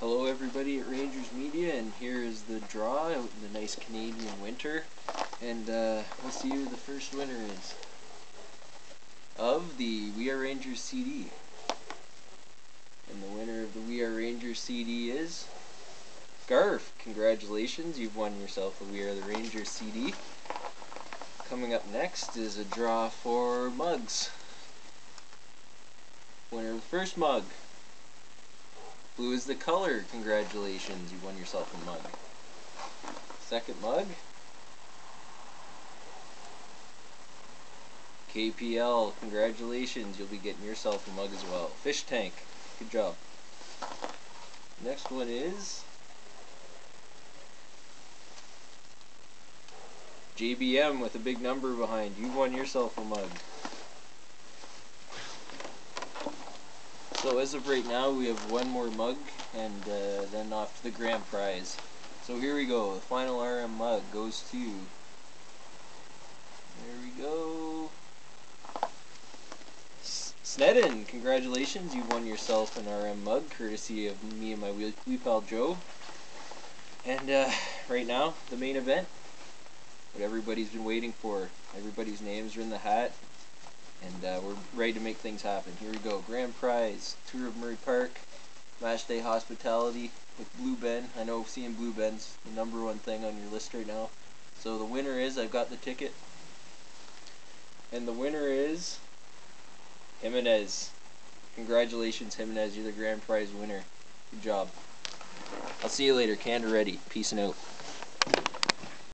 Hello everybody at Rangers Media and here is the draw out in the nice Canadian winter and uh, we'll see who the first winner is of the We Are Rangers CD and the winner of the We Are Rangers CD is Garf. Congratulations, you've won yourself a We Are the Rangers CD. Coming up next is a draw for mugs. Winner of the first mug Blue is the color. Congratulations, you won yourself a mug. Second mug. KPL, congratulations, you'll be getting yourself a mug as well. Fish tank, good job. Next one is JBM with a big number behind. You won yourself a mug. So as of right now, we have one more mug, and uh, then off to the grand prize. So here we go. The final RM mug goes to. There we go. Snedden, congratulations! You won yourself an RM mug, courtesy of me and my wee, wee pal Joe. And uh, right now, the main event, what everybody's been waiting for. Everybody's names are in the hat and uh, we're ready to make things happen. Here we go. Grand prize, tour of Murray Park, match day hospitality with Blue Ben. I know seeing Blue Ben's the number one thing on your list right now. So the winner is, I've got the ticket, and the winner is Jimenez. Congratulations, Jimenez. You're the grand prize winner. Good job. I'll see you later. Canada ready. Peace and out.